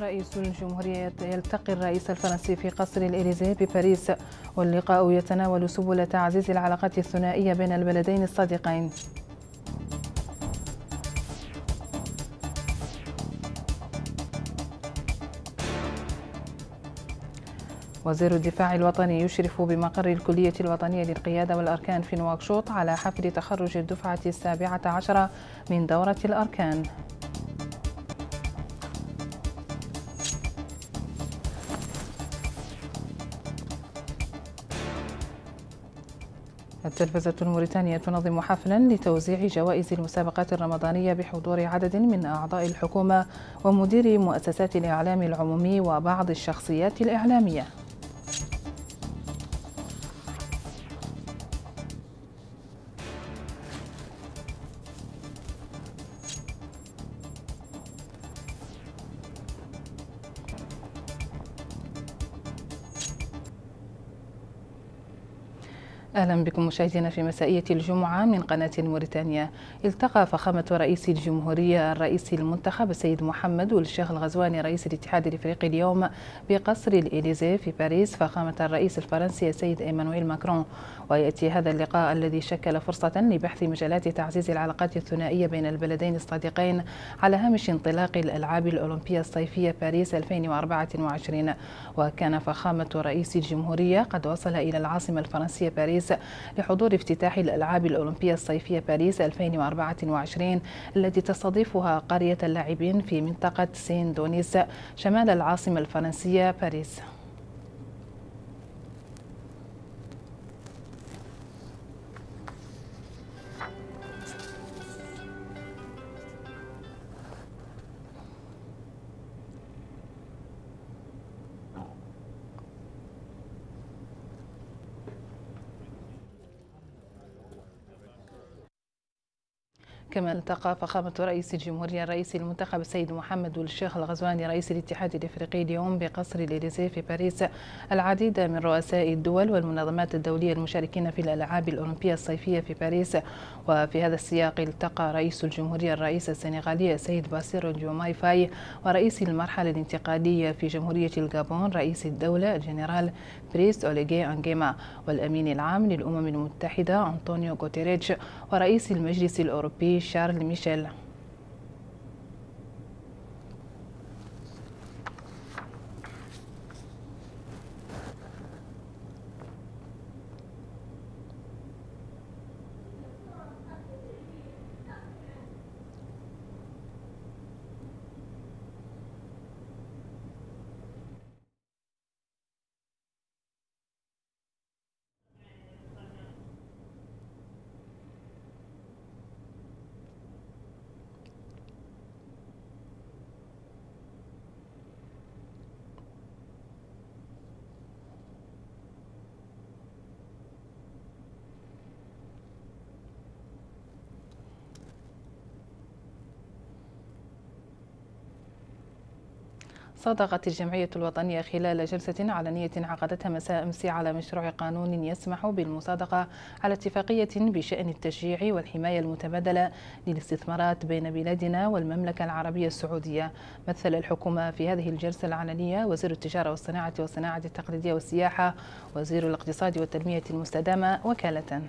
رئيس الجمهورية يلتقي الرئيس الفرنسي في قصر الإليزيه بباريس واللقاء يتناول سبل تعزيز العلاقات الثنائية بين البلدين الصديقين وزير الدفاع الوطني يشرف بمقر الكلية الوطنية للقيادة والأركان في نواكشوط على حفل تخرج الدفعة السابعة عشرة من دورة الأركان. التلفزة الموريتانية تنظم حفلا لتوزيع جوائز المسابقات الرمضانية بحضور عدد من أعضاء الحكومة ومدير مؤسسات الإعلام العمومي وبعض الشخصيات الإعلامية. أهلا بكم مشاهدينا في مسائية الجمعة من قناة موريتانيا. التقى فخامة رئيس الجمهورية الرئيس المنتخب السيد محمد والشيخ الغزواني رئيس الاتحاد الإفريقي اليوم بقصر الإليزيه في باريس فخامة الرئيس الفرنسي السيد إيمانويل ماكرون. ويأتي هذا اللقاء الذي شكل فرصة لبحث مجالات تعزيز العلاقات الثنائية بين البلدين الصديقين على هامش انطلاق الألعاب الأولمبية الصيفية باريس 2024 وكان فخامة رئيس الجمهورية قد وصل إلى العاصمة الفرنسية باريس لحضور افتتاح الألعاب الأولمبية الصيفية باريس 2024 التي تستضيفها قرية اللاعبين في منطقة سين دونيس شمال العاصمة الفرنسية باريس. كما التقى فخامة رئيس الجمهورية الرئيس المنتخب السيد محمد الشيخ الغزواني رئيس الاتحاد الإفريقي اليوم بقصر الاليزيه في باريس العديد من رؤساء الدول والمنظمات الدولية المشاركين في الألعاب الأولمبية الصيفية في باريس. وفي هذا السياق التقى رئيس الجمهورية الرئيس السنغالي السيد باسيرو جوماي فاي ورئيس المرحلة الانتقالية في جمهورية الغابون رئيس الدولة الجنرال بريس أوليغي أنجيما والأمين العام للأمم المتحدة أنطونيو غوتيريتش ورئيس المجلس الأوروبي Charles Michel. صادقت الجمعية الوطنية خلال جلسة علنية عقدتها مساء أمس على مشروع قانون يسمح بالمصادقة على اتفاقية بشأن التشجيع والحماية المتبادلة للاستثمارات بين بلادنا والمملكة العربية السعودية. مثل الحكومة في هذه الجلسة العلنية وزير التجارة والصناعة والصناعة التقليدية والسياحة وزير الاقتصاد والتنمية المستدامة وكالة.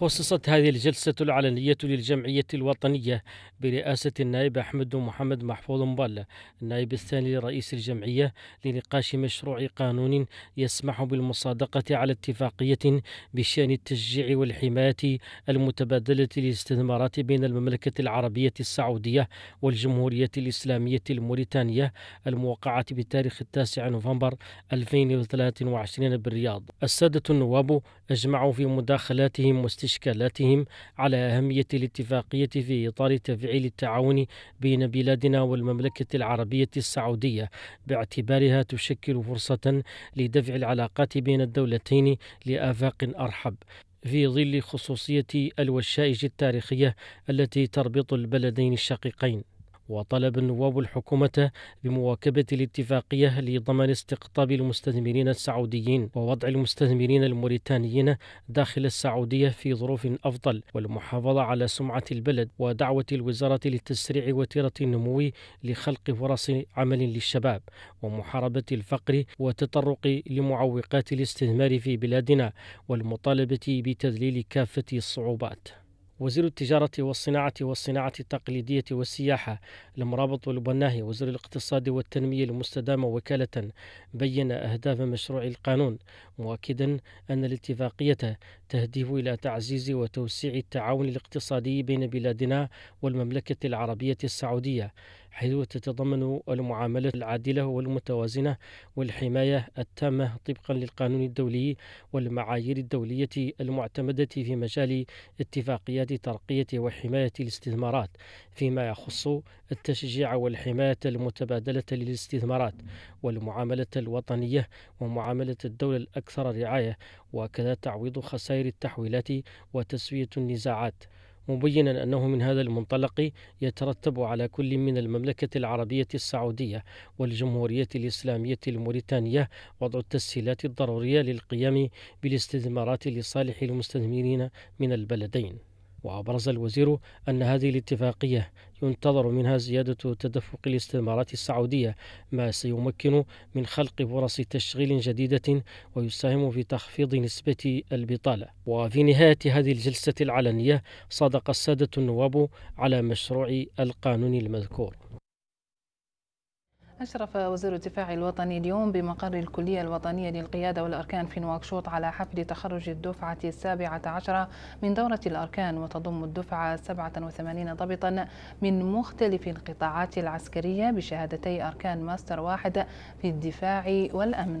خصصت هذه الجلسة العلنية للجمعية الوطنية برئاسة النائب أحمد محمد محفوظ مبالة النائب الثاني لرئيس الجمعية لنقاش مشروع قانون يسمح بالمصادقة على اتفاقية بشأن التشجيع والحماية المتبادلة للاستثمارات بين المملكة العربية السعودية والجمهورية الإسلامية الموريتانية الموقعة بتاريخ التاسع نوفمبر 2023 بالرياض. السادة النواب أجمعوا في مداخلاتهم واستشكالاتهم على أهمية الاتفاقية في إطار تفعيل التعاون بين بلادنا والمملكة العربية السعودية. باعتبارها تشكل فرصة لدفع العلاقات بين الدولتين لآفاق أرحب. في ظل خصوصية الوشائج التاريخية التي تربط البلدين الشقيقين. وطلب النواب الحكومة بمواكبة الاتفاقية لضمان استقطاب المستثمرين السعوديين ووضع المستثمرين الموريتانيين داخل السعودية في ظروف أفضل والمحافظة على سمعة البلد ودعوة الوزارة لتسريع وتيرة النمو لخلق فرص عمل للشباب ومحاربة الفقر وتطرق لمعوقات الاستثمار في بلادنا والمطالبة بتذليل كافة الصعوبات. وزير التجارة والصناعة والصناعة التقليدية والسياحة المرابط والبناهي وزير الاقتصاد والتنمية المستدامة وكالة بين أهداف مشروع القانون مؤكدا أن الاتفاقية تهدف إلى تعزيز وتوسيع التعاون الاقتصادي بين بلادنا والمملكة العربية السعودية. حيث تتضمن المعاملة العادلة والمتوازنة والحماية التامة طبقا للقانون الدولي والمعايير الدولية المعتمدة في مجال اتفاقيات ترقية وحماية الاستثمارات فيما يخص التشجيع والحماية المتبادلة للاستثمارات والمعاملة الوطنية ومعاملة الدولة الأكثر رعاية وكذا تعويض خسائر التحويلات وتسوية النزاعات. مبينا أنه من هذا المنطلق يترتب على كل من المملكة العربية السعودية والجمهورية الإسلامية الموريتانية وضع التسهيلات الضرورية للقيام بالاستثمارات لصالح المستثمرين من البلدين. وأبرز الوزير أن هذه الاتفاقية ينتظر منها زيادة تدفق الاستثمارات السعودية ما سيمكن من خلق فرص تشغيل جديدة ويساهم في تخفيض نسبة البطالة. وفي نهاية هذه الجلسة العلنية صادق السادة النواب على مشروع القانون المذكور. أشرف وزير الدفاع الوطني اليوم بمقر الكلية الوطنية للقيادة والأركان في نواكشوط على حفل تخرج الدفعة السابعة عشرة من دورة الأركان وتضم الدفعة 87 ضابطا من مختلف القطاعات العسكرية بشهادتي أركان ماستر واحد في الدفاع والأمن.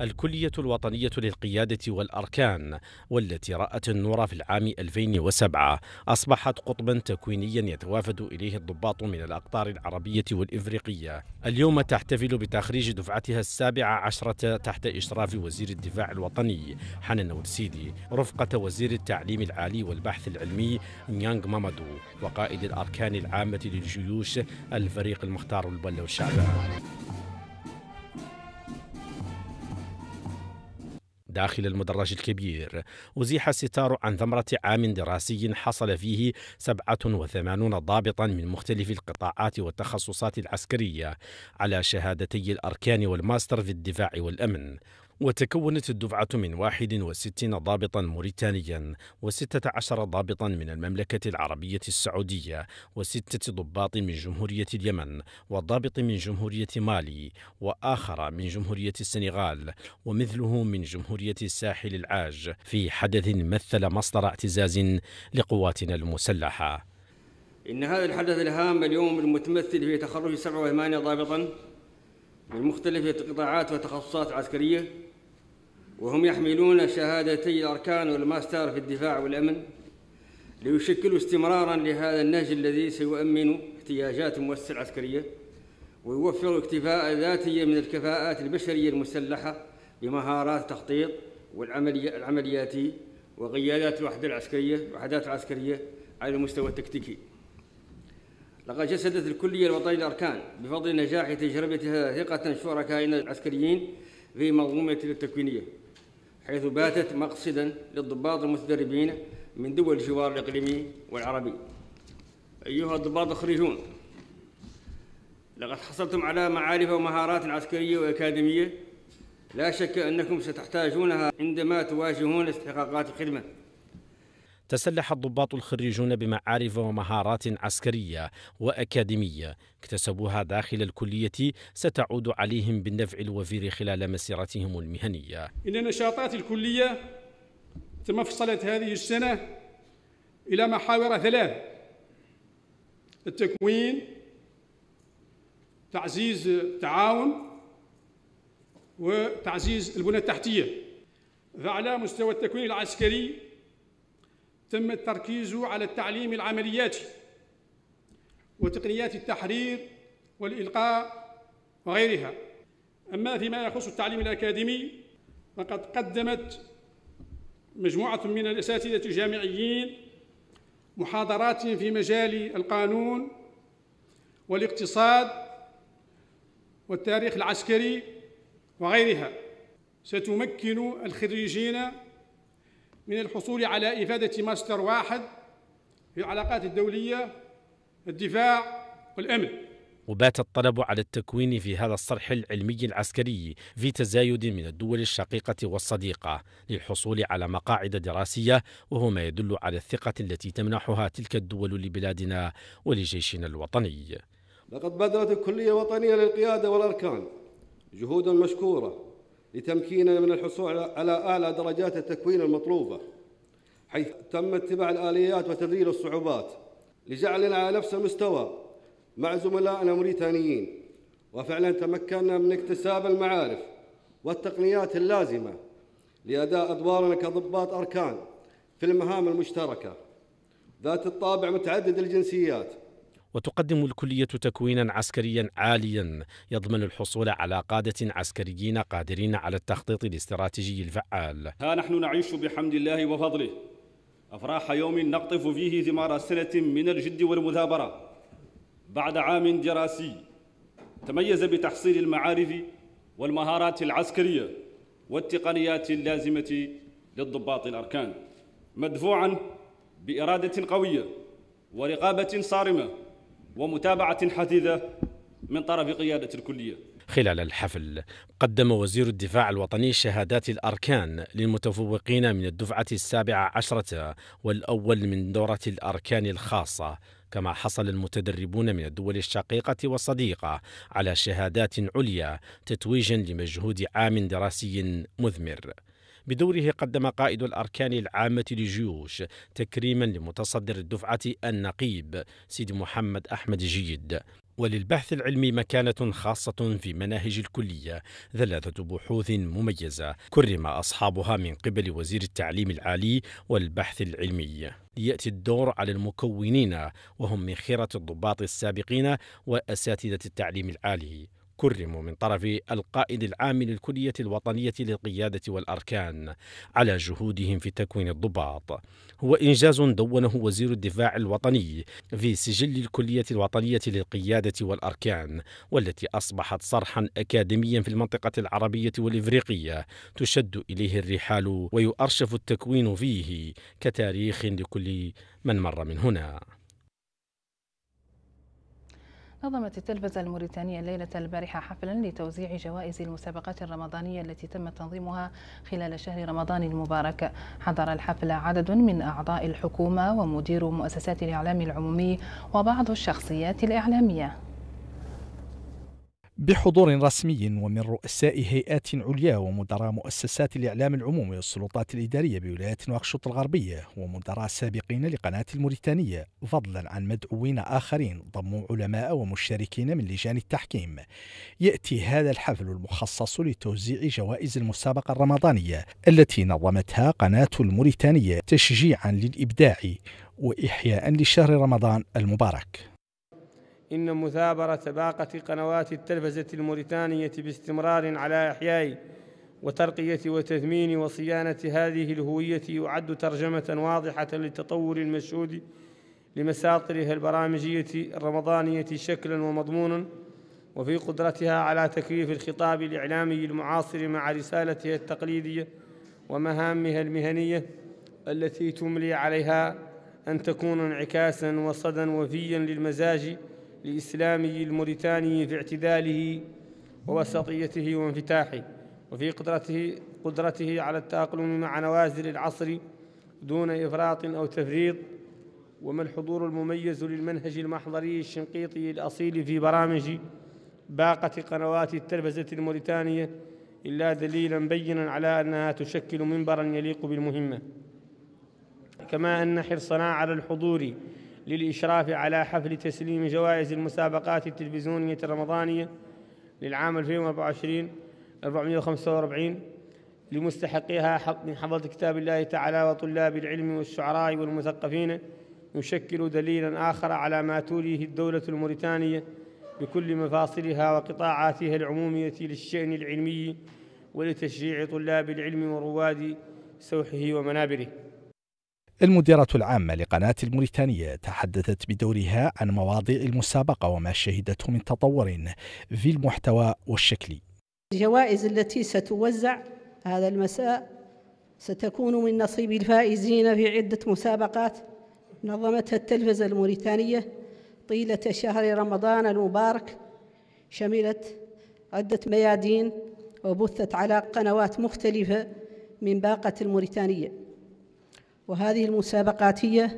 الكلية الوطنية للقيادة والأركان والتي رأت النور في العام 2007 أصبحت قطبا تكوينيا يتوافد إليه الضباط من الأقطار العربية والإفريقية. اليوم تحتفل بتخريج دفعتها السابعة عشرة تحت إشراف وزير الدفاع الوطني حنان ورسيدي رفقة وزير التعليم العالي والبحث العلمي نيانغ مامادو وقائد الأركان العامة للجيوش الفريق المختار البلة داخل المدرج الكبير. أزيح الستار عن ثمرة عام دراسي حصل فيه 87 ضابطا من مختلف القطاعات والتخصصات العسكرية على شهادتي الأركان والماستر في الدفاع والأمن. وتكونت الدفعة من 61 ضابطا موريتانيا و16 ضابطا من المملكة العربية السعودية وستة ضباط من جمهورية اليمن وضابط من جمهورية مالي وآخر من جمهورية السنغال ومثله من جمهورية الساحل العاج في حدث مثل مصدر اعتزاز لقواتنا المسلحة. إن هذا الحدث الهام اليوم المتمثل في تخرج 87 ضابطا من مختلف القطاعات والتخصصات العسكرية وهم يحملون شهادتي الأركان والماستر في الدفاع والأمن ليشكلوا استمرارا لهذا النهج الذي سيؤمن احتياجات المؤسسة العسكرية ويوفر اكتفاء ذاتية من الكفاءات البشرية المسلحة بمهارات التخطيط والعملياتي وقيادات الوحدة العسكرية الوحدات العسكرية على المستوى التكتيكي. لقد جسدت الكلية الوطنية الأركان بفضل نجاح تجربتها ثقة شركائنا العسكريين في منظومة التكوينية حيث باتت مقصدا للضباط المتدربين من دول الجوار الإقليمي والعربي. أيها الضباط الخريجون لقد حصلتم على معارف ومهارات عسكرية وأكاديمية لا شك أنكم ستحتاجونها عندما تواجهون استحقاقات الخدمة. تسلح الضباط الخريجون بمعارف ومهارات عسكرية وأكاديمية. اكتسبوها داخل الكلية ستعود عليهم بالنفع الوفير خلال مسيرتهم المهنية. إن نشاطات الكلية تمفصلت هذه السنة إلى محاور ثلاث التكوين تعزيز التعاون وتعزيز البنى التحتية. فعلى مستوى التكوين العسكري تم التركيز على التعليم العملياتي وتقنيات التحرير والإلقاء وغيرها. أما فيما يخص التعليم الأكاديمي فقد قدمت مجموعة من الأساتذة الجامعيين محاضرات في مجال القانون والاقتصاد والتاريخ العسكري وغيرها. ستمكن الخريجين من الحصول على إفادة ماستر واحد في العلاقات الدولية الدفاع والأمن. وبات الطلب على التكوين في هذا الصرح العلمي العسكري في تزايد من الدول الشقيقة والصديقة للحصول على مقاعد دراسية وهو ما يدل على الثقة التي تمنحها تلك الدول لبلادنا ولجيشنا الوطني. لقد بذلت الكلية الوطنية للقيادة والأركان جهودا مشكورة لتمكيننا من الحصول على أعلى درجات التكوين المطلوبة حيث تم اتباع الآليات وتذليل الصعوبات لجعلنا على نفس المستوى مع زملائنا الموريتانيين وفعلا تمكنا من اكتساب المعارف والتقنيات اللازمة لأداء أدوارنا كضباط أركان في المهام المشتركة. ذات الطابع متعدد الجنسيات وتقدم الكلية تكوينا عسكريا عاليا يضمن الحصول على قادة عسكريين قادرين على التخطيط الاستراتيجي الفعال. ها نحن نعيش بحمد الله وفضله. أفراح يوم نقطف فيه ثمار سنة من الجد والمثابرة. بعد عام دراسي تميز بتحصيل المعارف والمهارات العسكرية والتقنيات اللازمة للضباط الأركان. مدفوعا بإرادة قوية ورقابة صارمة. ومتابعة حثيثة من طرف قيادة الكلية. خلال الحفل قدم وزير الدفاع الوطني شهادات الأركان للمتفوقين من الدفعة السابعة عشرة والأول من دورة الأركان الخاصة. كما حصل المتدربون من الدول الشقيقة والصديقة على شهادات عليا تتويجا لمجهود عام دراسي مثمر. بدوره قدم قائد الأركان العامة للجيوش تكريما لمتصدر الدفعة النقيب سيد محمد أحمد جيد. وللبحث العلمي مكانة خاصة في مناهج الكلية ثلاثة بحوث مميزة كرم أصحابها من قبل وزير التعليم العالي والبحث العلمي. ليأتي الدور على المكونين وهم من خيرة الضباط السابقين وأساتذة التعليم العالي. كرموا من طرف القائد العام للكلية الوطنية للقيادة والأركان على جهودهم في تكوين الضباط. هو إنجاز دونه وزير الدفاع الوطني في سجل الكلية الوطنية للقيادة والأركان والتي أصبحت صرحا أكاديميا في المنطقة العربية والإفريقية تشد إليه الرحال ويؤرشف التكوين فيه كتاريخ لكل من مر من هنا. نظمت التلفزة الموريتانية الليلة البارحة حفلا لتوزيع جوائز المسابقات الرمضانية التي تم تنظيمها خلال شهر رمضان المبارك. حضر الحفل عدد من أعضاء الحكومة ومدير مؤسسات الإعلام العمومي وبعض الشخصيات الإعلامية. بحضور رسمي ومن رؤساء هيئات عليا ومدراء مؤسسات الإعلام العمومي والسلطات الإدارية بولاية نواكشوط الغربية ومدراء سابقين لقناة الموريتانية فضلا عن مدعوين آخرين ضموا علماء ومشاركين من لجان التحكيم. يأتي هذا الحفل المخصص لتوزيع جوائز المسابقة الرمضانية التي نظمتها قناة الموريتانية تشجيعا للإبداع وإحياء لشهر رمضان المبارك. إن مثابرة باقة قنوات التلفزة الموريتانية باستمرار على إحياء وترقية وتثمين وصيانة هذه الهوية يعد ترجمة واضحة للتطور المشهود لمساطرها البرامجية الرمضانية شكلا ومضمونا وفي قدرتها على تكييف الخطاب الإعلامي المعاصر مع رسالتها التقليدية ومهامها المهنية التي تملي عليها أن تكون انعكاسا وصدا وفيا للمزاج الإسلامي الموريتاني في اعتداله ووسطيته وانفتاحه وفي قدرته قدرته على التأقلم مع نوازل العصر دون إفراط أو تفريط وما الحضور المميز للمنهج المحضري الشنقيطي الأصيل في برامج باقة قنوات التلفزة الموريتانية إلا دليلا بينا على أنها تشكل منبرا يليق بالمهمة. كما أن حرصنا على الحضور للإشراف على حفل تسليم جوائز المسابقات التلفزيونية الرمضانية للعام 2024 445 لمستحقيها من حفظ كتاب الله تعالى وطلاب العلم والشعراء والمثقفين يشكل دليلا آخر على ما توليه الدولة الموريتانية بكل مفاصلها وقطاعاتها العمومية للشأن العلمي ولتشجيع طلاب العلم ورواد سوحه ومنابره. المديرة العامة لقناة الموريتانية تحدثت بدورها عن مواضيع المسابقة وما شهدته من تطور في المحتوى والشكل. الجوائز التي ستوزع هذا المساء ستكون من نصيب الفائزين في عدة مسابقات نظمتها التلفزة الموريتانية طيلة شهر رمضان المبارك شملت عدة ميادين وبثت على قنوات مختلفة من باقة الموريتانية. وهذه المسابقات هي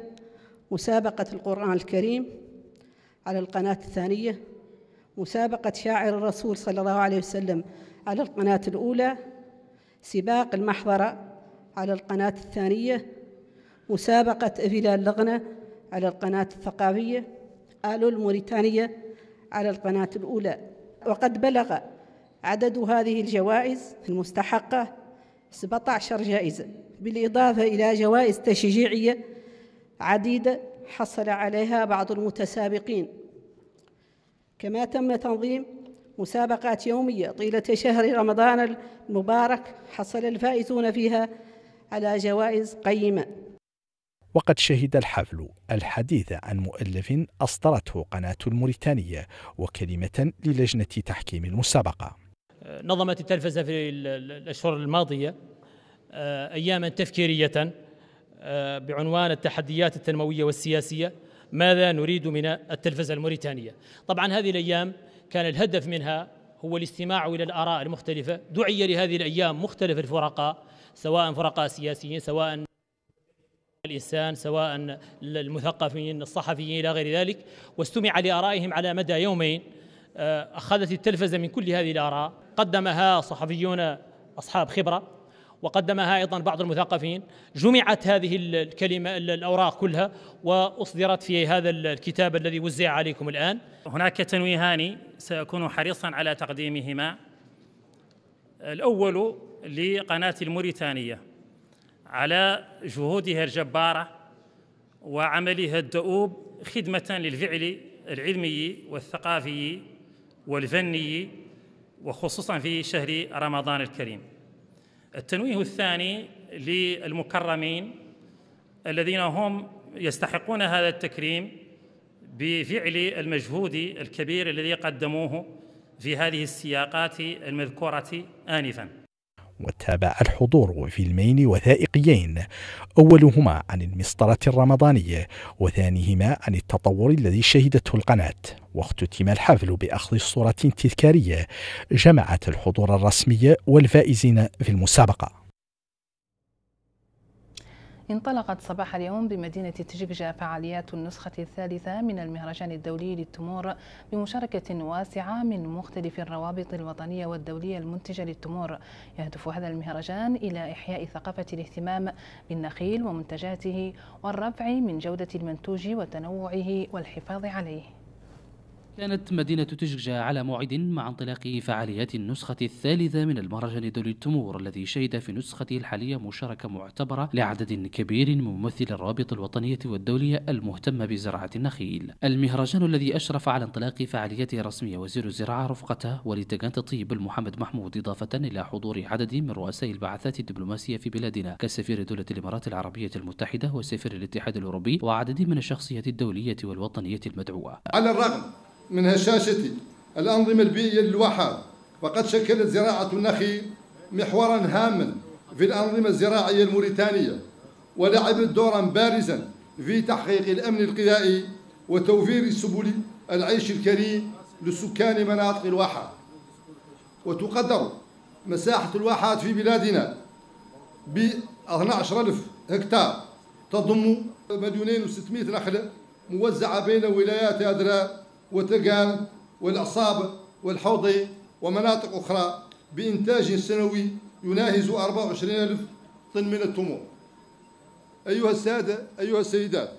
مسابقة القرآن الكريم على القناة الثانية مسابقة شاعر الرسول صلى الله عليه وسلم على القناة الأولى سباق المحضرة على القناة الثانية مسابقة أفلال لغنة على القناة الثقافية آلو الموريتانية على القناة الأولى. وقد بلغ عدد هذه الجوائز المستحقة 17 جائزة. بالإضافة إلى جوائز تشجيعية عديدة حصل عليها بعض المتسابقين. كما تم تنظيم مسابقات يومية طيلة شهر رمضان المبارك حصل الفائزون فيها على جوائز قيمة. وقد شهد الحفل الحديث عن مؤلف أصدرته قناة الموريتانية وكلمة للجنة تحكيم المسابقة. نظمت التلفزة في الأشهر الماضية أياما تفكيرية آه، بعنوان التحديات التنموية والسياسية ماذا نريد من التلفزة الموريتانية. طبعا هذه الأيام كان الهدف منها هو الاستماع إلى الآراء المختلفة. دعي لهذه الأيام مختلف الفرقاء سواء فرقاء سياسيين سواء الإنسان سواء المثقفين الصحفيين إلى غير ذلك. واستمع لآرائهم على مدى يومين آه، أخذت التلفزة من كل هذه الآراء. قدمها صحفيون أصحاب خبرة. وقدمها أيضا بعض المثقفين. جمعت هذه الكلمة الأوراق كلها وأصدرت في هذا الكتاب الذي وزع عليكم الآن. هناك تنويهان ساكون حريصا على تقديمهما. الأول لقناة الموريتانية. على جهودها الجبارة وعملها الدؤوب خدمة للفعل العلمي والثقافي والفني وخصوصا في شهر رمضان الكريم. التنويه الثاني للمكرمين الذين هم يستحقون هذا التكريم بفعل المجهود الكبير الذي قدموه في هذه السياقات المذكورة آنفاً. وتابع الحضور فيلمين وثائقيين أولهما عن المسطرة الرمضانية وثانيهما عن التطور الذي شهدته القناة واختتم الحفل بأخذ صورة تذكارية جمعت الحضور الرسمي والفائزين في المسابقة. انطلقت صباح اليوم بمدينة تجبجة فعاليات النسخة الثالثة من المهرجان الدولي للتمور بمشاركة واسعة من مختلف الروابط الوطنية والدولية المنتجة للتمور. يهدف هذا المهرجان إلى إحياء ثقافة الاهتمام بالنخيل ومنتجاته والرفع من جودة المنتوج وتنوعه والحفاظ عليه. كانت مدينة تشجع على موعد مع انطلاق فعاليات النسخة الثالثة من المهرجان الدولي التمور الذي شهد في نسخته الحالية مشاركة معتبرة لعدد كبير من ممثلي الرابطة الوطنية والدولية المهتمة بزراعة النخيل. المهرجان الذي أشرف على انطلاق فعالياته الرسمية وزير الزراعة رفقته ولتجان الطيب محمد محمود إضافة إلى حضور عدد من رؤساء البعثات الدبلوماسية في بلادنا كسفير دولة الإمارات العربية المتحدة وسفير الاتحاد الأوروبي وعدد من الشخصيات الدولية والوطنية المدعوة. على الرغم من هشاشة الأنظمة البيئية للواحات فقد شكلت زراعة النخيل محورا هاما في الأنظمة الزراعية الموريتانية ولعبت دورا بارزا في تحقيق الأمن الغذائي وتوفير سبل العيش الكريم لسكان مناطق الواحات وتقدر مساحة الواحات في بلادنا ب 12000 هكتار. تضم مليونين و600 نخلة موزعة بين ولايات أدراء وتقال والعصابة والحوضي ومناطق أخرى بإنتاج سنوي يناهز 24 ألف طن من التمور. أيها السادة أيها السيدات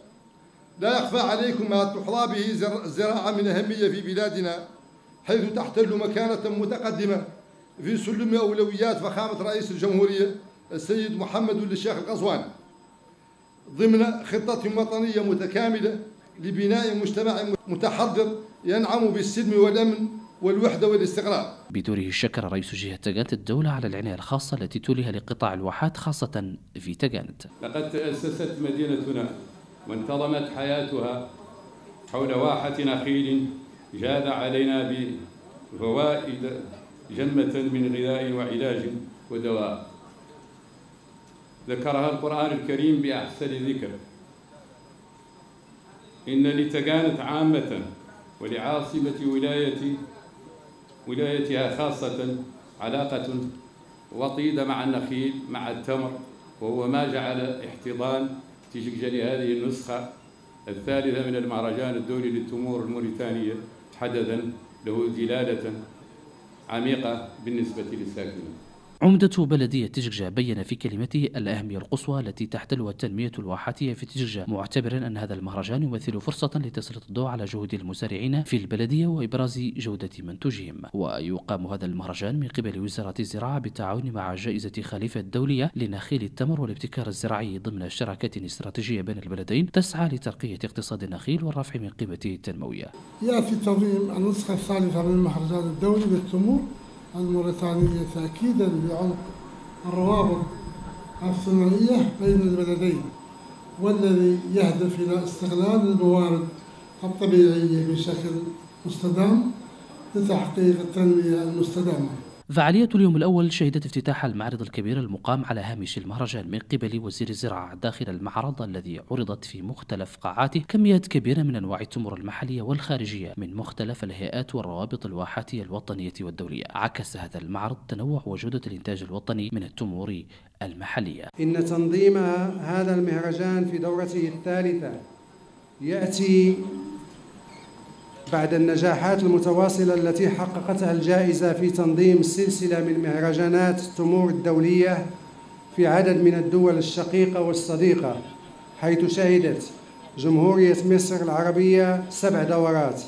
لا يخفى عليكم ما تحظى به الزراعة من أهمية في بلادنا حيث تحتل مكانة متقدمة في سلم أولويات فخامة رئيس الجمهورية السيد محمد الشيخ القزواني ضمن خطة وطنية متكاملة لبناء مجتمع متحضر ينعم بالسلم والأمن والوحدة والاستقرار. بدوره شكر رئيس جهة تجانت الدولة على العناية الخاصة التي توليها لقطاع الواحات خاصة في تجانت لقد تأسست مدينتنا وانتظمت حياتها حول واحة نخيل جاد علينا بفوائد جمة من غذاء وعلاج ودواء. ذكرها القرآن الكريم بأحسن ذكر. إن لتجانت عامة ولعاصمة ولاية ولايتها خاصة علاقة وطيدة مع النخيل مع التمر وهو ما جعل احتضان تشكجة لهذه النسخة الثالثة من المهرجان الدولي للتمور الموريتانية حدثا له دلالة عميقة بالنسبة للساكنين عمدة بلدية تجرجة بين في كلمته الأهمية القصوى التي تحتلها التنمية الواحاتية في تجرجة معتبرا أن هذا المهرجان يمثل فرصة لتسليط الضوء على جهود المزارعين في البلدية وإبراز جودة منتوجهم ويقام هذا المهرجان من قبل وزارة الزراعة بالتعاون مع جائزة خليفة الدولية لنخيل التمر والابتكار الزراعي ضمن شراكة استراتيجية بين البلدين تسعى لترقية اقتصاد النخيل والرفع من قيمته التنموية. يأتي تنظيم النسخة الثالثة من المهرجان الدولي للتمور الموريتانية تأكيدا لعمق الروابط الثنائية بين البلدين والذي يهدف إلى استغلال الموارد الطبيعية بشكل مستدام لتحقيق التنمية المستدامة. فعالية اليوم الأول شهدت افتتاح المعرض الكبير المقام على هامش المهرجان من قبل وزير الزراعة داخل المعرض الذي عرضت في مختلف قاعاته كميات كبيرة من أنواع التمور المحلية والخارجية من مختلف الهيئات والروابط الواحاتية الوطنية والدولية. عكس هذا المعرض تنوع وجودة الإنتاج الوطني من التمور المحلية. إن تنظيم هذا المهرجان في دورته الثالثة يأتي بعد النجاحات المتواصلة التي حققتها الجائزة في تنظيم سلسلة من مهرجانات التمور الدولية في عدد من الدول الشقيقة والصديقة حيث شهدت جمهورية مصر العربية سبع دورات.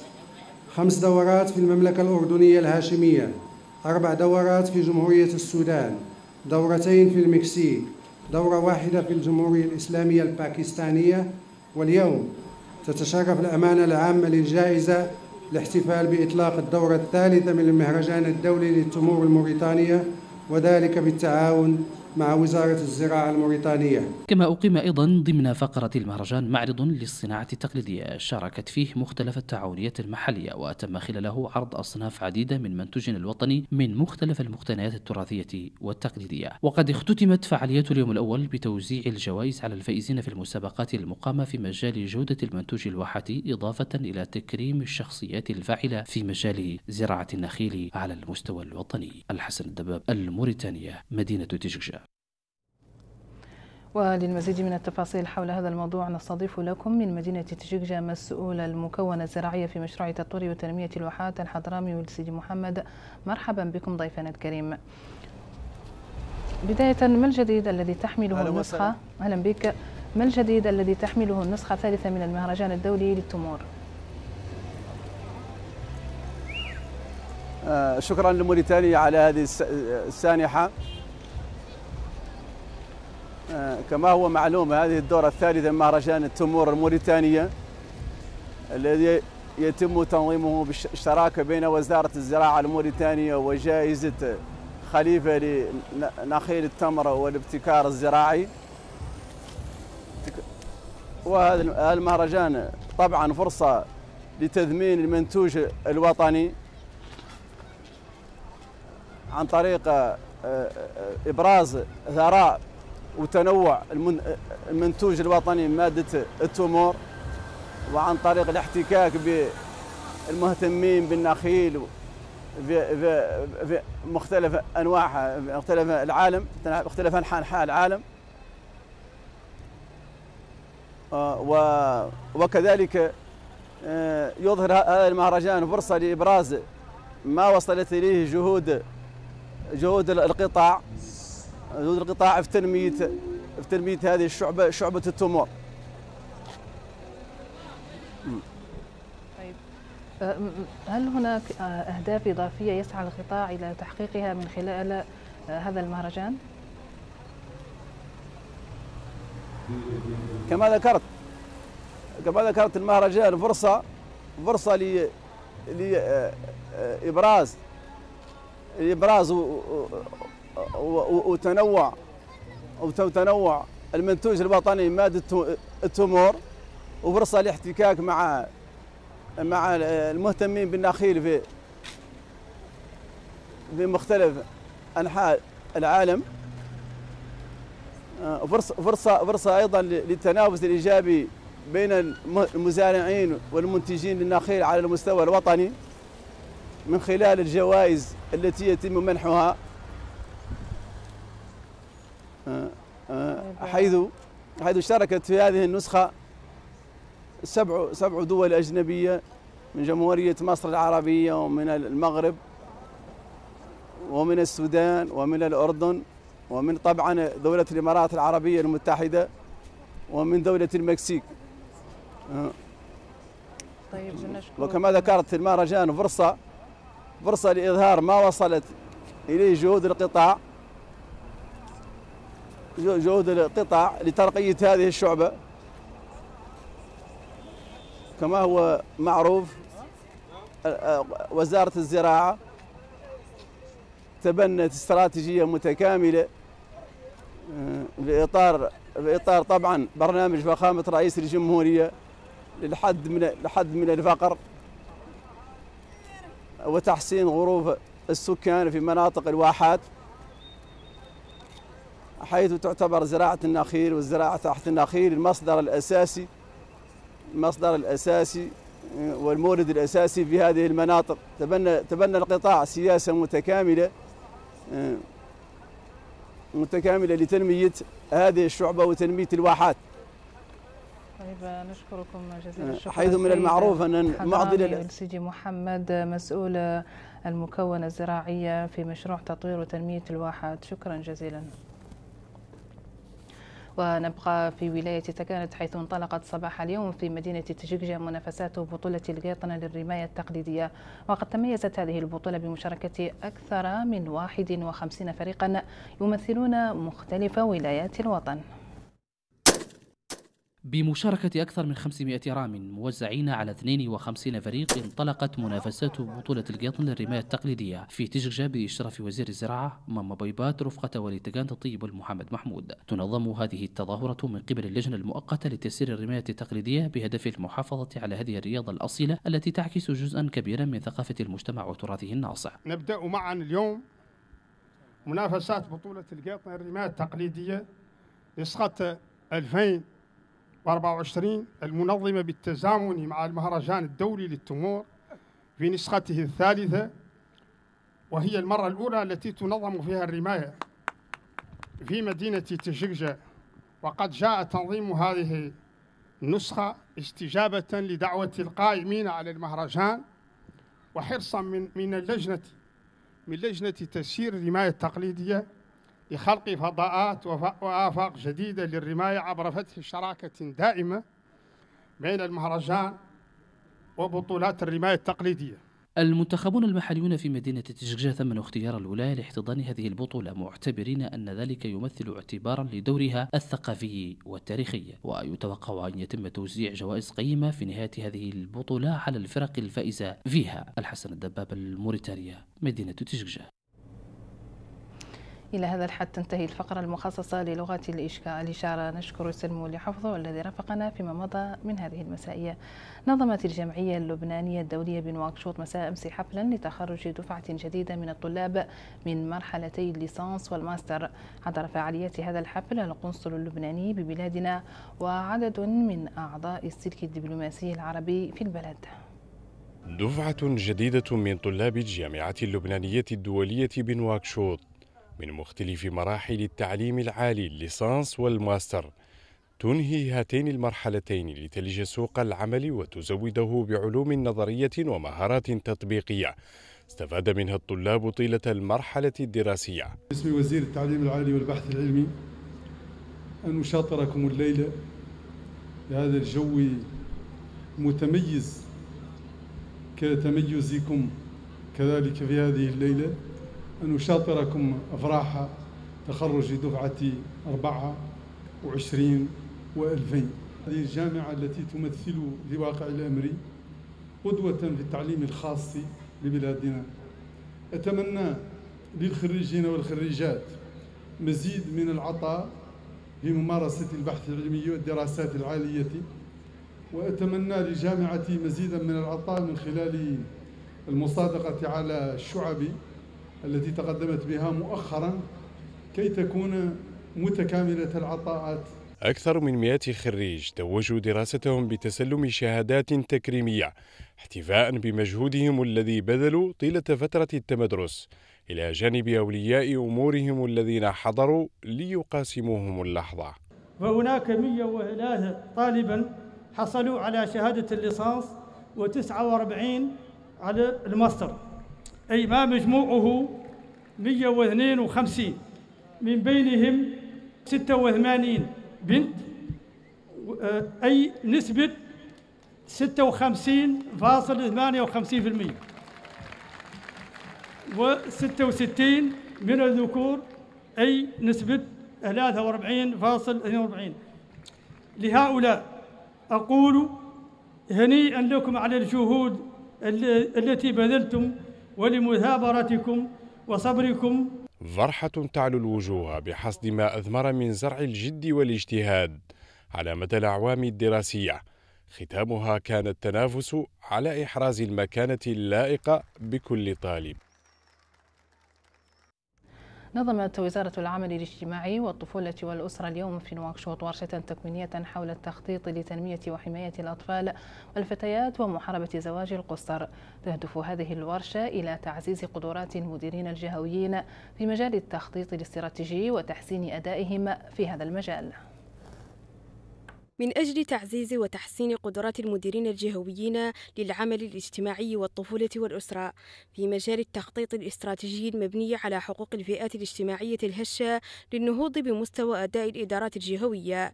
خمس دورات في المملكة الأردنية الهاشمية أربع دورات في جمهورية السودان دورتين في المكسيك دورة واحدة في الجمهورية الإسلامية الباكستانية واليوم تتشرف الأمانة العامة للجائزة الاحتفال بإطلاق الدورة الثالثة من المهرجان الدولي للتمور الموريتانية وذلك بالتعاون مع وزارة الزراعة الموريتانية. كما أقيم أيضا ضمن فقرة المهرجان معرض للصناعة التقليدية. شاركت فيه مختلف التعاونيات المحلية وتم خلاله عرض أصناف عديدة من منتوجنا الوطني من مختلف المقتنيات التراثية والتقليدية. وقد اختتمت فعاليات اليوم الأول بتوزيع الجوائز على الفائزين في المسابقات المقامة في مجال جودة المنتوج الواحدي إضافة إلى تكريم الشخصيات الفاعلة في مجال زراعة النخيل على المستوى الوطني. الحسن الدباب الموريتانية مدينة تجكجة وللمزيد من التفاصيل حول هذا الموضوع نستضيف لكم من مدينة تجيجة مسؤول المكونة الزراعية في مشروع تطوير وتنمية الواحات الحضرامي والسيدي محمد. مرحبا بكم ضيفنا الكريم. بداية ما الجديد الذي تحمله النسخة؟ أهلا بك. ما الجديد الذي تحمله النسخة الثالثة من المهرجان الدولي للتمور؟ آه شكرا لموريتانيا على هذه السانحة. كما هو معلوم هذه الدورة الثالثة من مهرجان التمور الموريتانية الذي يتم تنظيمه بالشراكة بين وزارة الزراعة الموريتانية وجائزة خليفة لنخيل التمر والابتكار الزراعي. وهذا المهرجان طبعا فرصة لتذمين المنتوج الوطني عن طريق آه، آه، إبراز ثراء وتنوع المنتوج الوطني من مادة التمور وعن طريق الاحتكاك بالمهتمين بالنخيل في في في مختلف أنواعها مختلف العالم مختلف انحاء العالم. آه، وكذلك آه، يظهر هذا المهرجان فرصة لإبراز ما وصلت إليه جهود جهود القطاع. حدود القطاع في تنميه في تنمية هذه الشعبه شعبة التمور. طيب أه، هل هناك أه، أهداف إضافية يسعى القطاع إلى تحقيقها من خلال أه، هذا المهرجان؟ كما ذكرت كما ذكرت المهرجان فرصه فرصة لإبراز إبراز وتنوع وتنوع. المنتوج الوطني مادة التمور وفرصة لاحتكاك مع مع المهتمين بالنخيل في في مختلف أنحاء العالم. آه، فرصة فرصة فرصة أيضا للتنافس الإيجابي بين المزارعين والمنتجين للنخيل على المستوى الوطني من خلال الجوائز التي يتم منحها. حيث حيث شاركت في هذه النسخة سبع سبع دول أجنبية من جمهورية مصر العربية ومن المغرب ومن السودان ومن الأردن ومن طبعا دولة الإمارات العربية المتحدة ومن دولة المكسيك. طيب وكما ذكرت المهرجان فرصة فرصة لإظهار ما وصلت إليه جهود القطاع. جهود القطاع لترقية هذه الشعبة. كما هو معروف وزارة الزراعة تبنت استراتيجية متكاملة في إطار في إطار طبعا برنامج فخامة رئيس الجمهورية للحد من لحد من الفقر وتحسين ظروف السكان في مناطق الواحات. حيث تعتبر زراعة النخيل والزراعة تحت النخيل المصدر الأساسي المصدر الأساسي والمورد الأساسي في هذه المناطق. تبنى تبنى القطاع سياسة متكاملة متكاملة لتنمية هذه الشعبة وتنمية الواحات. طيب نشكركم جزيلا الشكر حيث من المعروف أن معضل السيدي محمد مسؤول المكونة الزراعية في مشروع تطوير وتنمية الواحات. شكرا جزيلا. ونبقى في ولاية تكانت حيث انطلقت صباح اليوم في مدينة تجيجة منافسات بطولة القيطنة للرماية التقليدية. وقد تميزت هذه البطولة بمشاركة أكثر من 51 فريقا يمثلون مختلف ولايات الوطن. بمشاركة أكثر من 500 رام موزعين على 52 فريق انطلقت منافسات بطولة القطن للرماية التقليدية. في تجرجة بإشراف وزير الزراعة ماما بيبات رفقة ولي الطيب محمد محمود. تنظم هذه التظاهرة من قبل اللجنة المؤقتة لتسيير الرماية التقليدية بهدف المحافظة على هذه الرياضة الأصيلة التي تعكس جزءا كبيرا من ثقافة المجتمع وتراثه الناصع. نبدأ معا اليوم منافسات بطولة القطن للرماية التقليدية نسخة 2000 24 المنظمة بالتزامن مع المهرجان الدولي للتمور في نسخته الثالثة وهي المرة الأولى التي تنظم فيها الرماية في مدينة تشججة. وقد جاء تنظيم هذه النسخة استجابة لدعوة القائمين على المهرجان وحرصا من من اللجنة من لجنة تسيير الرماية التقليدية لخلق فضاءات وآفاق جديدة للرماية عبر فتح شراكة دائمة بين المهرجان وبطولات الرماية التقليدية. المنتخبون المحليون في مدينة تشجع ثمنوا اختيار الولاية لاحتضان هذه البطولة معتبرين أن ذلك يمثل اعتبارا لدورها الثقافي والتاريخي ويتوقع أن يتم توزيع جوائز قيمة في نهاية هذه البطولة على الفرق الفائزة فيها. الحسن الدباب الموريتانية مدينة تشجع إلى هذا الحد تنتهي الفقرة المخصصة للغات الإشارة. نشكر سلمو لحفظه الذي رافقنا فيما مضى من هذه المسائية نظمت الجمعية اللبنانية الدولية بنواكشوط مساء أمس حفلا لتخرج دفعة جديدة من الطلاب من مرحلتي الليسانس والماستر. حضر فعاليات هذا الحفل القنصل اللبناني ببلادنا وعدد من أعضاء السلك الدبلوماسي العربي في البلد. دفعة جديدة من طلاب الجامعة اللبنانية الدولية بنواكشوط من مختلف مراحل التعليم العالي الليسانس والماستر. تنهي هاتين المرحلتين لتلج سوق العمل وتزوده بعلوم نظرية ومهارات تطبيقية. استفاد منها الطلاب طيلة المرحلة الدراسية. باسم وزير التعليم العالي والبحث العلمي. أن أشاطركم الليلة بهذا الجو المتميز كتميزكم كذلك في هذه الليلة. أن أشاطركم أفراح تخرج دفعة 24 و2000 هذه الجامعة التي تمثل في واقع الأمر قدوة في التعليم الخاص لبلادنا. أتمنى للخريجين والخريجات مزيد من العطاء في ممارسة البحث العلمي والدراسات العالية وأتمنى لجامعتي مزيدا من العطاء من خلال المصادقة على الشعب التي تقدمت بها مؤخرا كي تكون متكاملة العطاءات. أكثر من مئة خريج توجوا دراستهم بتسلم شهادات تكريمية احتفاء بمجهودهم الذي بذلوا طيلة فترة التمدرس إلى جانب أولياء أمورهم الذين حضروا ليقاسموهم اللحظة. وهناك 103 طالبا حصلوا على شهادة الليسانس و49 على الماستر. أي ما مجموعه 152 من بينهم 86 بنت أي نسبة 56.58% و66 من الذكور أي نسبة 43.42 لهؤلاء أقول هنيئا لكم على الجهود التي بذلتم ولمثابرتكم وصبركم. فرحة تعلو الوجوه بحصد ما أثمر من زرع الجد والاجتهاد على مدى الأعوام الدراسية. ختامها كان التنافس على إحراز المكانة اللائقة بكل طالب. نظمت وزارة العمل الاجتماعي والطفولة والأسرة اليوم في نواكشوط ورشة تكوينية حول التخطيط لتنمية وحماية الأطفال والفتيات ومحاربة زواج القصر تهدف هذه الورشة إلى تعزيز قدرات المديرين الجهويين في مجال التخطيط الاستراتيجي وتحسين أدائهم في هذا المجال. من أجل تعزيز وتحسين قدرات المديرين الجهويين للعمل الاجتماعي والطفولة والأسرة. في مجال التخطيط الاستراتيجي المبني على حقوق الفئات الاجتماعية الهشة للنهوض بمستوى أداء الإدارات الجهوية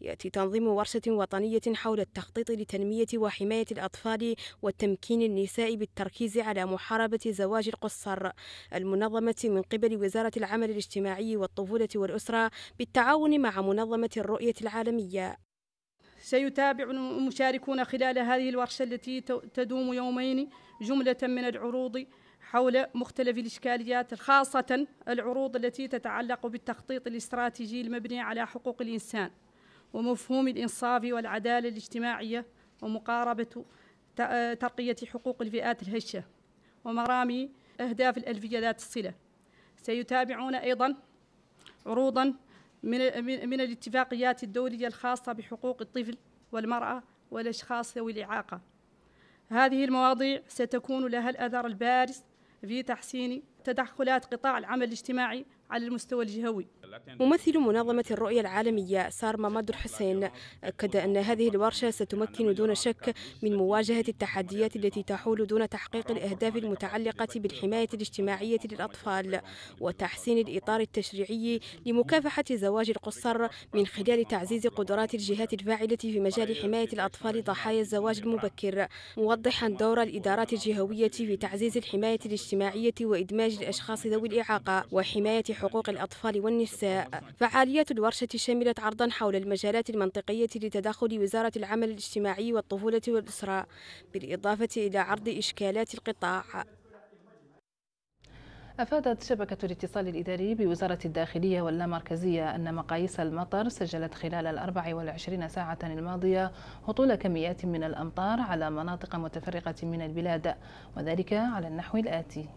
يأتي تنظيم ورشة وطنية حول التخطيط لتنمية وحماية الأطفال وتمكين النساء بالتركيز على محاربة زواج القصر المنظمة من قبل وزارة العمل الاجتماعي والطفولة والأسرة بالتعاون مع منظمة الرؤية العالمية. سيتابع المشاركون خلال هذه الورشة التي تدوم يومين جملة من العروض حول مختلف الإشكاليات خاصة العروض التي تتعلق بالتخطيط الاستراتيجي المبني على حقوق الإنسان ومفهوم الإنصاف والعدالة الاجتماعية ومقاربة ترقية حقوق الفئات الهشة ومرامي أهداف الألفية ذات الصلة. سيتابعون أيضا عروضا من من الاتفاقيات الدولية الخاصة بحقوق الطفل والمرأة والأشخاص ذوي الإعاقة. هذه المواضيع ستكون لها الأثر البارز في تحسين تدخلات قطاع العمل الاجتماعي على المستوى الجهوي. ممثل منظمة الرؤية العالمية سار مامادو حسين أكد أن هذه الورشة ستمكن دون شك من مواجهة التحديات التي تحول دون تحقيق الأهداف المتعلقة بالحماية الاجتماعية للأطفال وتحسين الإطار التشريعي لمكافحة زواج القصر من خلال تعزيز قدرات الجهات الفاعلة في مجال حماية الأطفال ضحايا الزواج المبكر موضحا دور الإدارات الجهوية في تعزيز الحماية الاجتماعية وإدماج الأشخاص ذوي الإعاقة وحماية حقوق الأطفال والنساء. فعاليات الورشة شملت عرضا حول المجالات المنطقية لتدخل وزارة العمل الاجتماعي والطفولة والأسرة بالإضافة إلى عرض إشكالات القطاع. أفادت شبكة الاتصال الإداري بوزارة الداخلية واللامركزية أن مقاييس المطر سجلت خلال الأربع والعشرين ساعة الماضية هطول كميات من الأمطار على مناطق متفرقة من البلاد وذلك على النحو الآتي.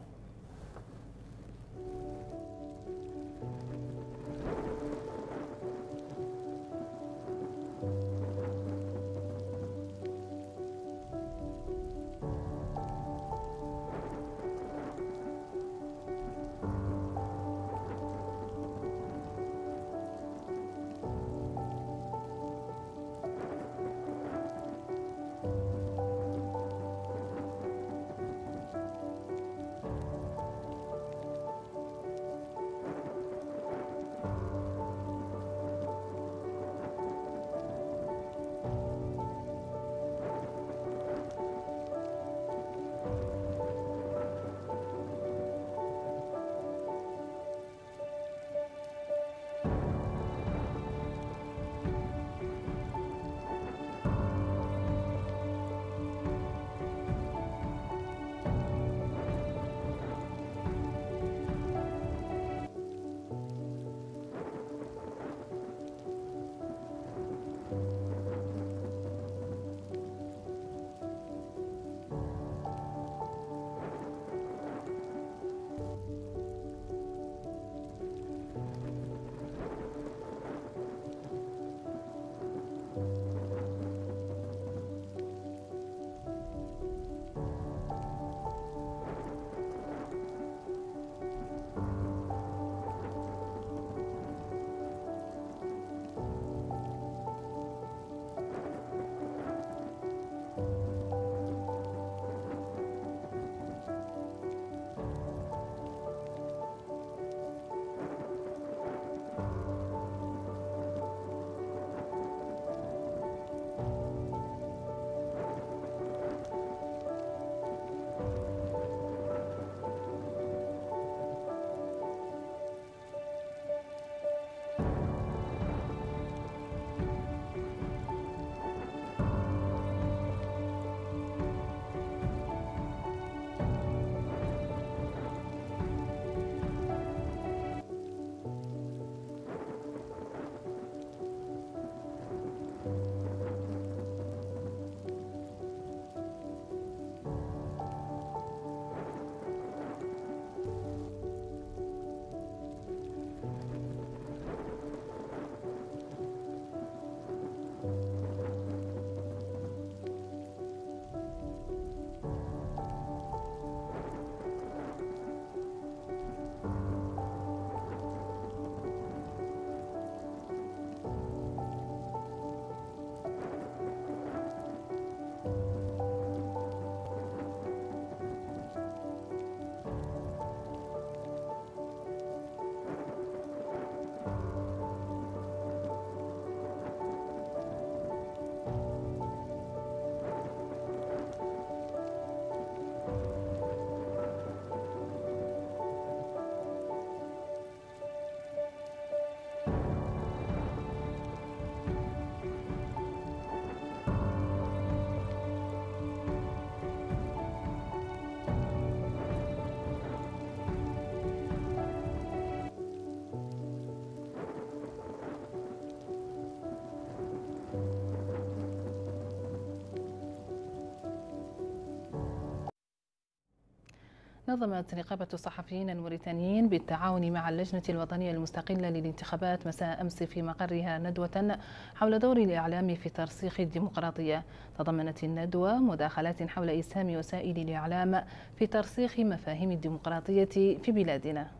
نظمت نقابة الصحفيين الموريتانيين بالتعاون مع اللجنة الوطنية المستقلة للانتخابات مساء أمس في مقرها ندوة حول دور الإعلام في ترسيخ الديمقراطية. تضمنت الندوة مداخلات حول إسهام وسائل الإعلام في ترسيخ مفاهيم الديمقراطية في بلادنا.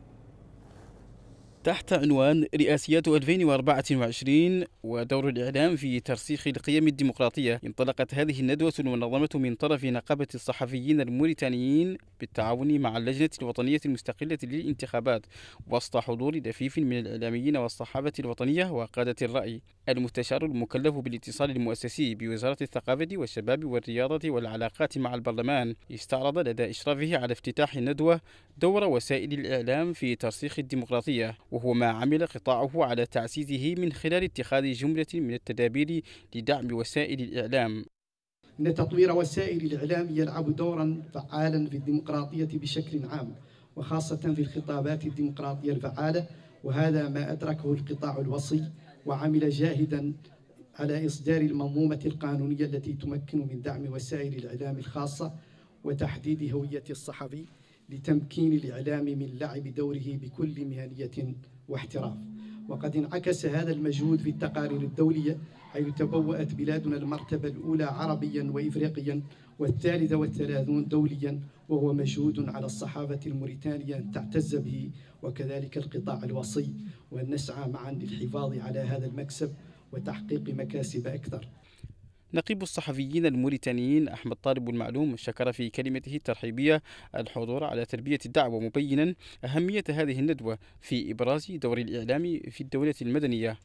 تحت عنوان رئاسيات 2024 ودور الإعلام في ترسيخ القيم الديمقراطية. انطلقت هذه الندوة المنظمة من طرف نقابة الصحفيين الموريتانيين بالتعاون مع اللجنة الوطنية المستقلة للانتخابات وسط حضور دفيف من الإعلاميين والصحافة الوطنية وقادة الرأي. المستشار المكلف بالاتصال المؤسسي بوزارة الثقافة والشباب والرياضة والعلاقات مع البرلمان استعرض لدى إشرافه على افتتاح الندوة دور وسائل الإعلام في ترسيخ الديمقراطية وهو ما عمل قطاعه على تعزيزه من خلال اتخاذ جملة من التدابير لدعم وسائل الإعلام. أن تطوير وسائل الإعلام يلعب دورا فعالا في الديمقراطية بشكل عام وخاصة في الخطابات الديمقراطية الفعالة وهذا ما أدركه القطاع الوصي وعمل جاهدا على إصدار المنظومة القانونية التي تمكن من دعم وسائل الإعلام الخاصة وتحديد هوية الصحفي لتمكين الإعلام من لعب دوره بكل مهنية واحتراف. وقد انعكس هذا المجهود في التقارير الدولية حيث تبوأت بلادنا المرتبة الأولى عربيا وإفريقيا والثالثة والثلاثون دوليا وهو مجهود على الصحافة الموريتانية أن تعتز به وكذلك القطاع الوصي. وأن نسعى معا للحفاظ على هذا المكسب وتحقيق مكاسب أكثر. نقيب الصحفيين الموريتانيين أحمد طالب المعلوم شكر في كلمته الترحيبية الحضور على تربية الدعوة مبينا أهمية هذه الندوة في إبراز دور الإعلام في الدولة المدنية.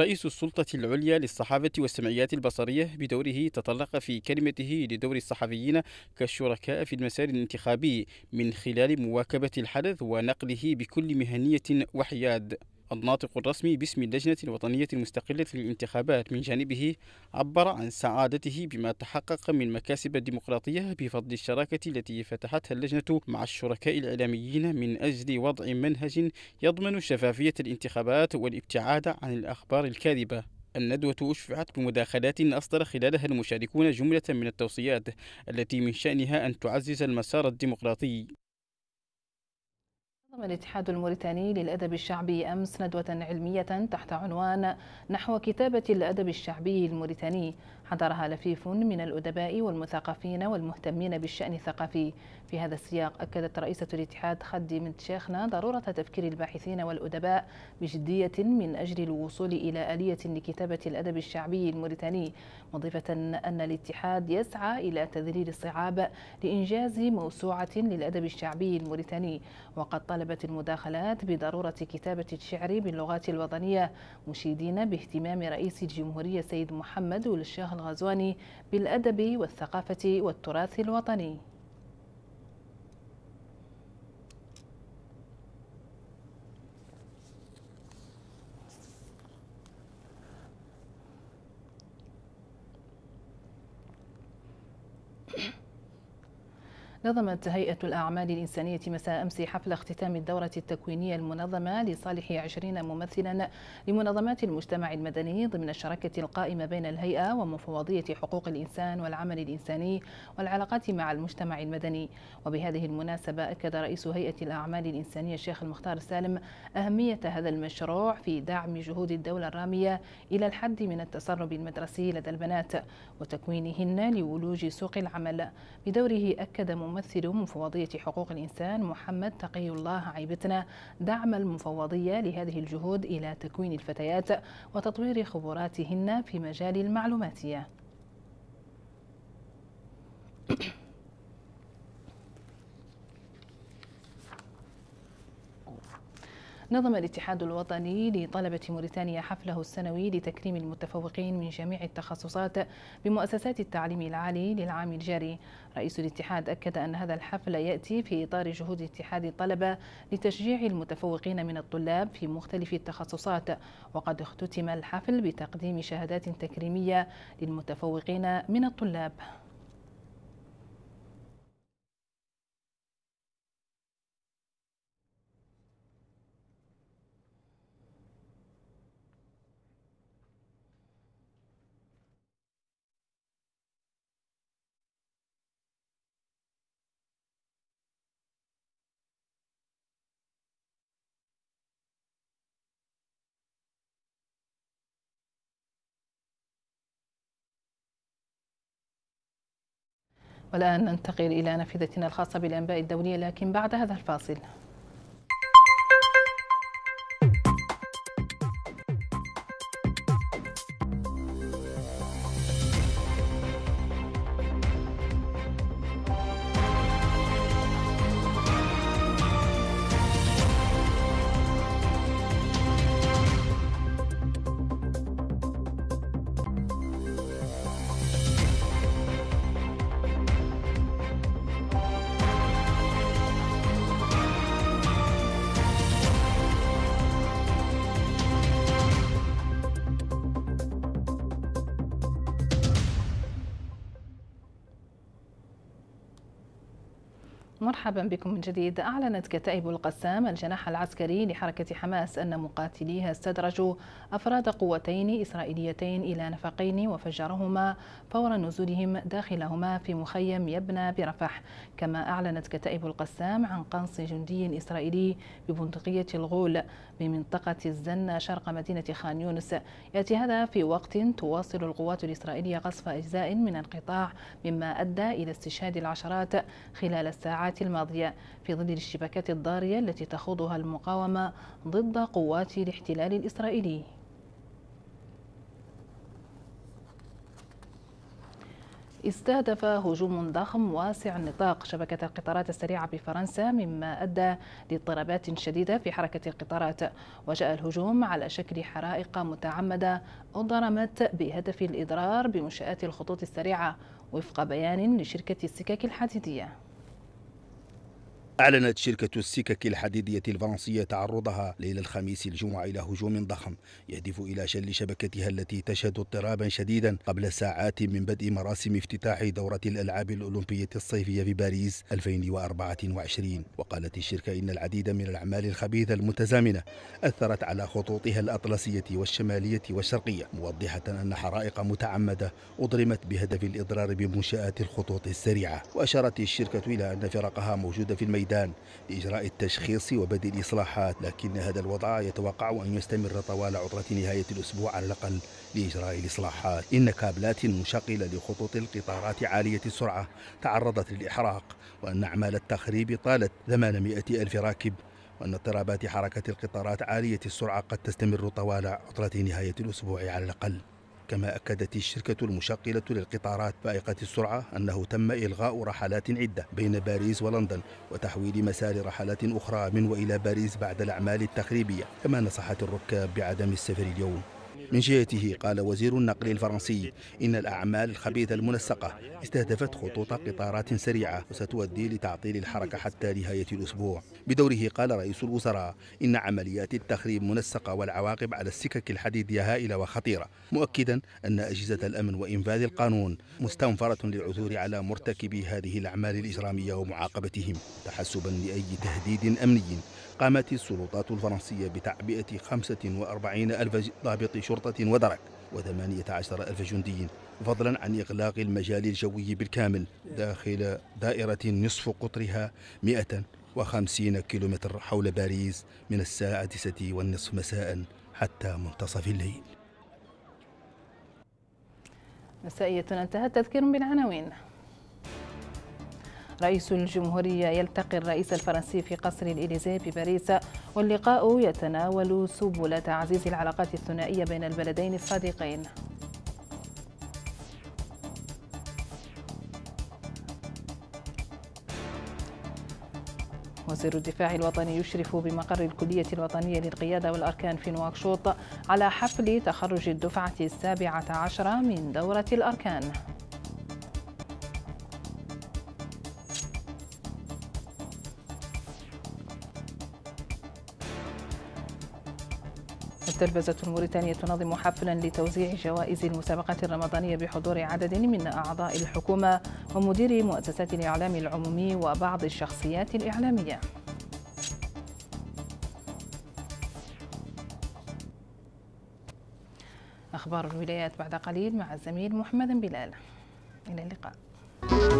رئيس السلطة العليا للصحافة والسمعيات البصرية بدوره تطرق في كلمته لدور الصحفيين كالشركاء في المسار الانتخابي من خلال مواكبة الحدث ونقله بكل مهنية وحياد. الناطق الرسمي باسم اللجنة الوطنية المستقلة للانتخابات من جانبه عبر عن سعادته بما تحقق من مكاسب الديمقراطية بفضل الشراكة التي فتحتها اللجنة مع الشركاء الإعلاميين من أجل وضع منهج يضمن شفافية الانتخابات والابتعاد عن الأخبار الكاذبة. الندوة أشفعت بمداخلات أصدر خلالها المشاركون جملة من التوصيات التي من شأنها أن تعزز المسار الديمقراطي. نظم الاتحاد الموريتاني للأدب الشعبي أمس ندوة علمية تحت عنوان نحو كتابة الأدب الشعبي الموريتاني. حضرها لفيف من الأدباء والمثقفين والمهتمين بالشأن الثقافي. في هذا السياق أكدت رئيسة الاتحاد خدي من شيخنا ضرورة تفكير الباحثين والأدباء بجدية من أجل الوصول إلى آلية لكتابة الأدب الشعبي الموريتاني مضيفة أن الاتحاد يسعى إلى تذليل الصعاب لإنجاز موسوعة للأدب الشعبي الموريتاني. وقد طلبت المداخلات بضرورة كتابة الشعر باللغات الوطنية مشيدين باهتمام رئيس الجمهورية سيد محمد والشيخ الغزواني بالأدب والثقافة والتراث الوطني. نظمت هيئة الأعمال الإنسانية مساء أمس حفل اختتام الدورة التكوينية المنظمة لصالح عشرين ممثلا لمنظمات المجتمع المدني ضمن الشراكة القائمة بين الهيئة ومفوضية حقوق الإنسان والعمل الإنساني والعلاقات مع المجتمع المدني. وبهذه المناسبة أكد رئيس هيئة الأعمال الإنسانية الشيخ المختار سالم أهمية هذا المشروع في دعم جهود الدولة الرامية إلى الحد من التسرب المدرسي لدى البنات وتكوينهن لولوج سوق العمل. بدوره أكد ممثل مفوضية حقوق الإنسان محمد تقي الله عيبتنا دعم المفوضية لهذه الجهود إلى تكوين الفتيات وتطوير خبراتهن في مجال المعلوماتية. نظم الاتحاد الوطني لطلبة موريتانيا حفله السنوي لتكريم المتفوقين من جميع التخصصات بمؤسسات التعليم العالي للعام الجاري. رئيس الاتحاد أكد أن هذا الحفل يأتي في إطار جهود اتحاد الطلبة لتشجيع المتفوقين من الطلاب في مختلف التخصصات. وقد اختتم الحفل بتقديم شهادات تكريمية للمتفوقين من الطلاب. والآن ننتقل إلى نافذتنا الخاصة بالأنباء الدولية لكن بعد هذا الفاصل. مرحبا بكم من جديد. أعلنت كتائب القسام الجناح العسكري لحركة حماس أن مقاتليها استدرجوا أفراد قوتين إسرائيليتين إلى نفقين وفجرهما فور نزولهم داخلهما في مخيم يبنى برفح. كما أعلنت كتائب القسام عن قنص جندي إسرائيلي ببندقية الغول بمنطقة الزن شرق مدينة خان يونس. يأتي هذا في وقت تواصل القوات الإسرائيلية قصف أجزاء من القطاع مما أدى إلى استشهاد العشرات خلال الساعات الماضية في ظل الاشتباكات الضارية التي تخوضها المقاومة ضد قوات الاحتلال الإسرائيلي. استهدف هجوم ضخم واسع النطاق شبكة القطارات السريعة بفرنسا مما أدى لاضطرابات شديدة في حركة القطارات. وجاء الهجوم على شكل حرائق متعمدة أضرمت بهدف الإضرار بمنشآت الخطوط السريعة وفق بيان لشركة السكك الحديدية. أعلنت شركة السكك الحديدية الفرنسية تعرضها ليلة الخميس الجمعة إلى هجوم ضخم يهدف إلى شل شبكتها التي تشهد اضطرابا شديدا قبل ساعات من بدء مراسم افتتاح دورة الألعاب الأولمبية الصيفية في باريس 2024 وقالت الشركة إن العديد من الأعمال الخبيثة المتزامنة أثرت على خطوطها الأطلسية والشمالية والشرقية موضحة أن حرائق متعمدة أضرمت بهدف الإضرار بمنشآت الخطوط السريعة. وأشارت الشركة إلى أن فرقها موجودة في الميدان. الميدان لإجراء التشخيص وبدء الإصلاحات لكن هذا الوضع يتوقع أن يستمر طوال عطلة نهاية الأسبوع على الأقل لإجراء الإصلاحات. إن كابلات مشغلة لخطوط القطارات عالية السرعة تعرضت للإحراق وأن أعمال التخريب طالت 800 ألف راكب وأن اضطرابات حركة القطارات عالية السرعة قد تستمر طوال عطلة نهاية الأسبوع على الأقل. كما أكدت الشركة المشغلة للقطارات فائقة السرعة أنه تم إلغاء رحلات عدة بين باريس ولندن وتحويل مسار رحلات أخرى من وإلى باريس بعد الأعمال التخريبية كما نصحت الركاب بعدم السفر اليوم. من جهته قال وزير النقل الفرنسي إن الأعمال الخبيثة المنسقة استهدفت خطوط قطارات سريعة وستؤدي لتعطيل الحركة حتى نهاية الأسبوع. بدوره قال رئيس الوزراء إن عمليات التخريب منسقة والعواقب على السكك الحديدية هائلة وخطيرة مؤكدا أن أجهزة الأمن وإنفاذ القانون مستنفرة للعثور على مرتكبي هذه الأعمال الإجرامية ومعاقبتهم تحسبا لأي تهديد أمني. قامت السلطات الفرنسية بتعبئة 45 ألف ضابط شرطة ودرك و18 ألف جندي فضلا عن إغلاق المجال الجوي بالكامل داخل دائرة نصف قطرها 150 كيلومتر حول باريس من السادسة والنصف مساء حتى منتصف الليل. مسائية انتهت تذكير بالعناوين رئيس الجمهورية يلتقي الرئيس الفرنسي في قصر الإليزيه بباريس واللقاء يتناول سبل تعزيز العلاقات الثنائية بين البلدين الصديقين. وزير الدفاع الوطني يشرف بمقر الكلية الوطنية للقيادة والأركان في نواكشوط على حفل تخرج الدفعة السابعة عشرة من دورة الأركان. التلفزة الموريتانية تنظم حفلا لتوزيع جوائز المسابقات الرمضانية بحضور عدد من أعضاء الحكومة ومدير مؤسسات الإعلام العمومي وبعض الشخصيات الإعلامية. أخبار الولايات بعد قليل مع الزميل محمد بلال. إلى اللقاء.